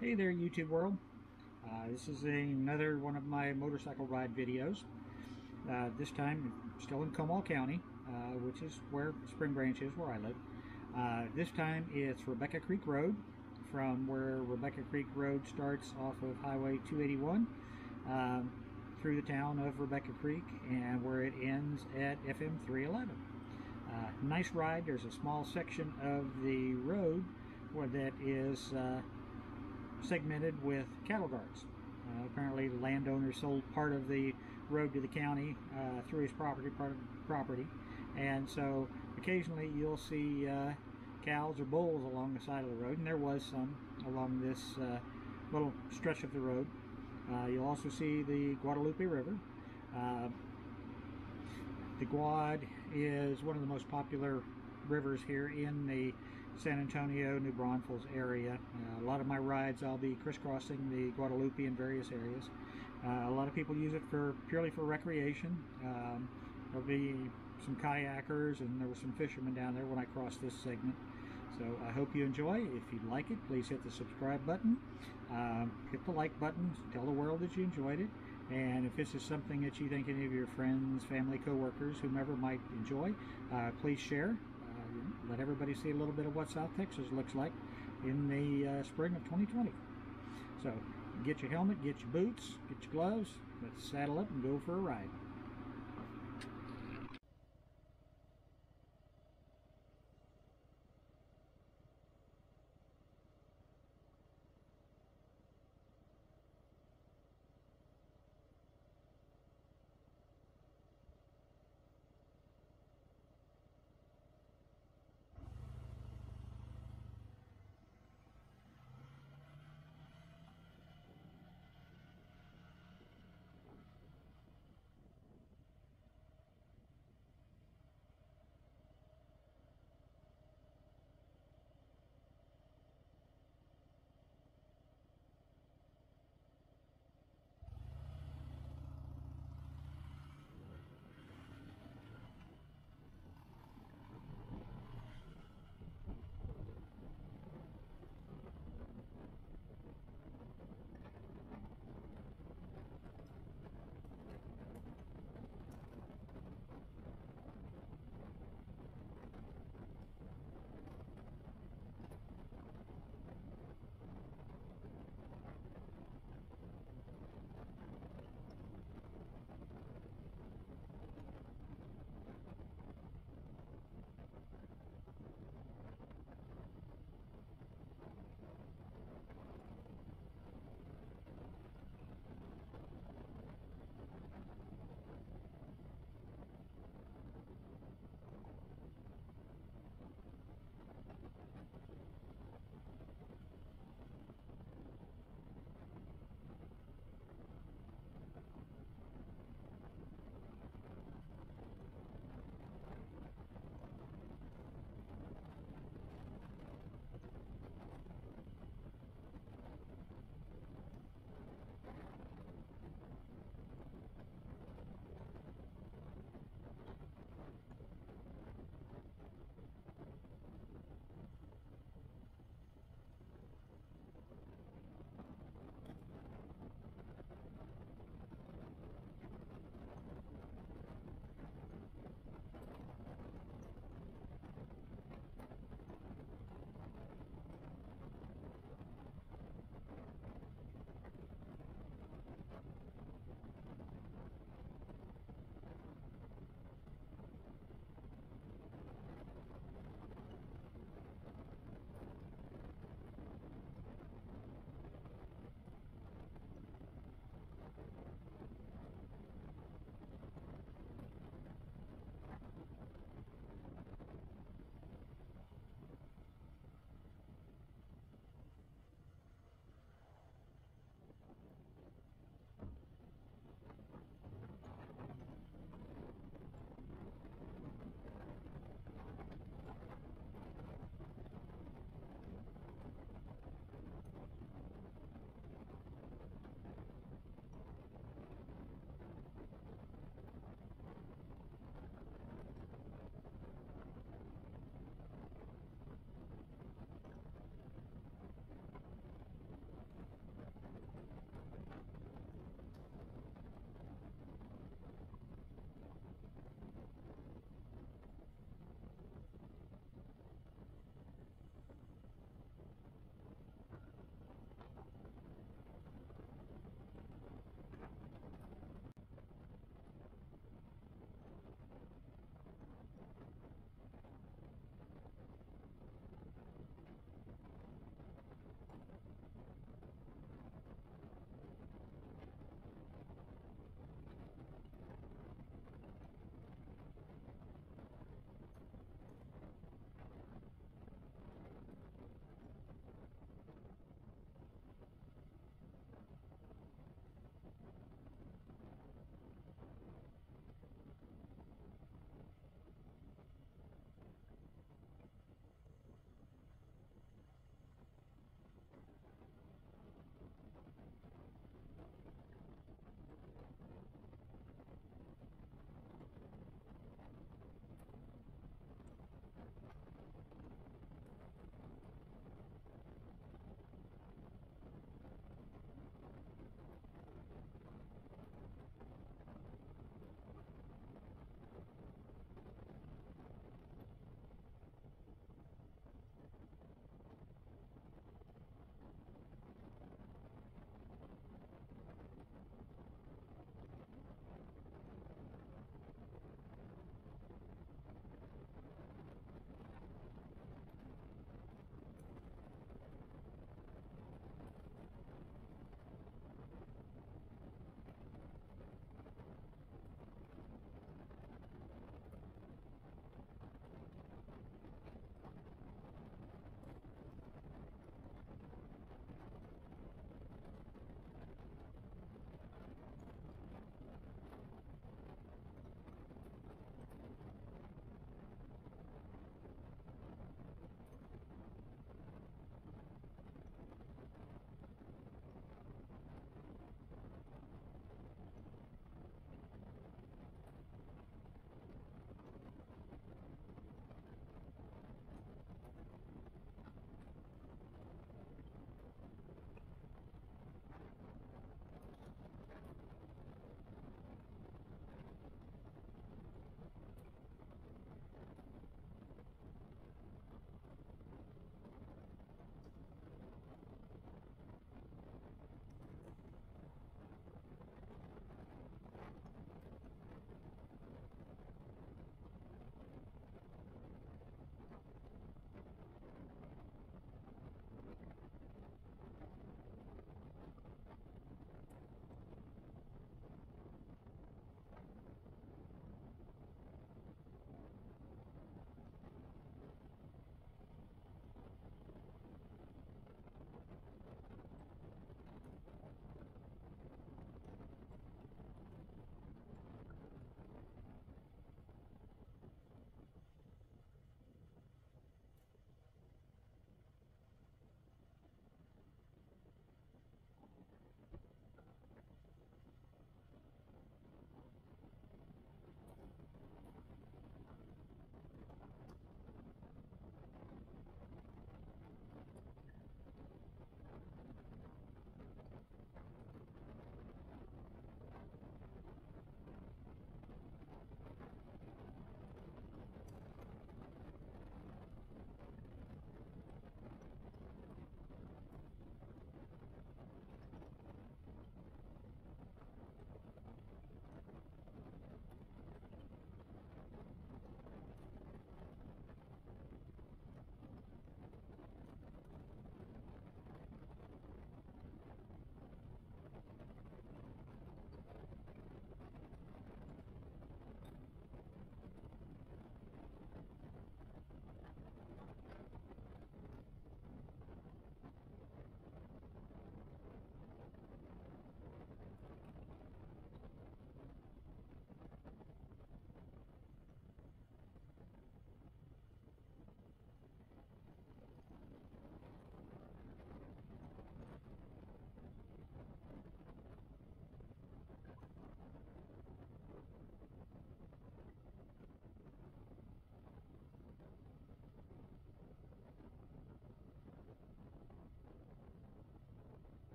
Hey there YouTube world. Uh, this is another one of my motorcycle ride videos. Uh, this time still in Comal County, uh, which is where Spring Branch is, where I live. Uh, this time it's Rebecca Creek Road from where Rebecca Creek Road starts off of Highway 281 um, through the town of Rebecca Creek and where it ends at FM 311. Uh, nice ride. There's a small section of the road where that is uh, segmented with cattle guards. Uh, apparently, the landowner sold part of the road to the county uh, through his property, property, and so occasionally you'll see uh, cows or bulls along the side of the road, and there was some along this uh, little stretch of the road. you'll also see the Guadalupe River. The Guad is one of the most popular rivers here in the San Antonio, New Braunfels area. Uh, a lot of my rides I'll be crisscrossing the Guadalupe in various areas. Uh, a lot of people use it for purely for recreation. Um, there'll be some kayakers and there were some fishermen down there when I crossed this segment. So I hope you enjoy. If you like it, please hit the subscribe button. Um, hit the like button. Tell the world that you enjoyed it. And if this is something that you think any of your friends, family, co-workers, whomever might enjoy, uh, please share. Let everybody see a little bit of what South Texas looks like in the uh, spring of 2020. So get your helmet, get your boots, get your gloves, let's saddle up and go for a ride.